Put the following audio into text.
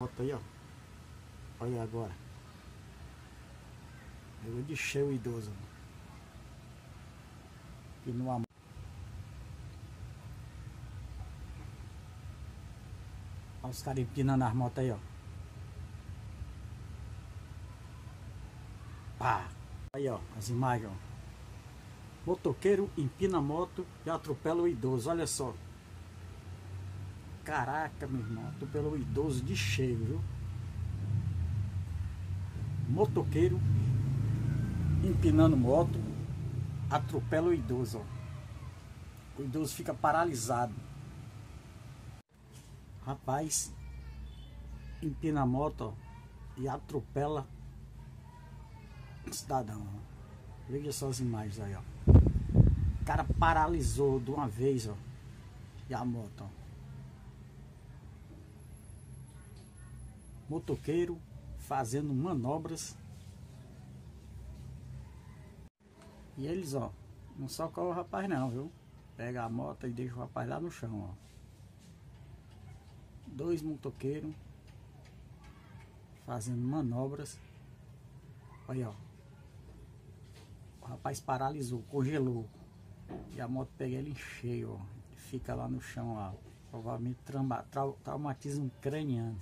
Bota aí, ó. Olha agora. Pegou de cheio o idoso. E no amor. Olha os caras empinando as motos aí, ó. Pá! Aí, ó, as imagens, ó. Motoqueiro empina a moto e atropela o idoso, olha só. Caraca, meu irmão, atropelou o idoso de cheio, viu? Motoqueiro empinando moto, atropela o idoso, ó. O idoso fica paralisado. Rapaz, empina a moto ó, e atropela o cidadão. Ó. Veja só as imagens aí, ó. O cara paralisou de uma vez, ó. E a moto, ó. Motoqueiro fazendo manobras. E eles, ó, não socorre o rapaz não, viu? Pega a moto e deixa o rapaz lá no chão, ó. Dois motoqueiros fazendo manobras. Olha, ó. O rapaz paralisou, congelou. E a moto pega ele em cheio, ó. Fica lá no chão, ó. Provavelmente trauma, traumatismo craniano.